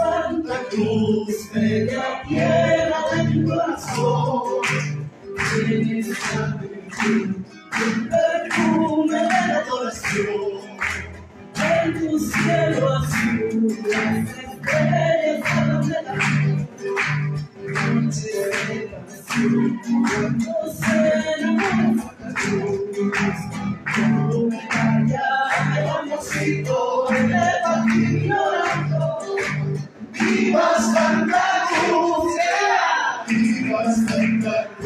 Santa Cruz, bella tierra de mi corazón. Tienes la el perfume de la adoración. En tu cielo azul, las estrellas la noche. Cuando se enamora Santa Cruz, cuando me calla el amorcito de ti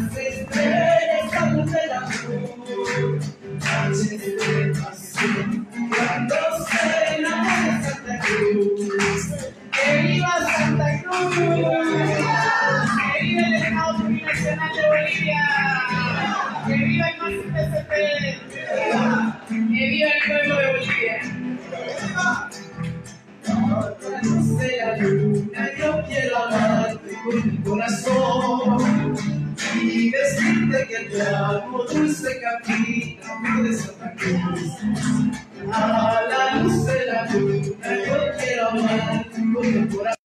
las estrellas hablan del amor. Noches de pasión, cuando se enamora Santa Cruz. ¡Que viva Santa Cruz! ¡Que viva el Estado Plurinacional de Bolivia! ¡Que viva el más PCP! ¡Que viva el pueblo de Bolivia! Luz de la luna yo quiero amarte con mi corazón y decirte que te amo dulce capita de Santa Cruz. A la luz de la luna yo quiero amar tu corazón.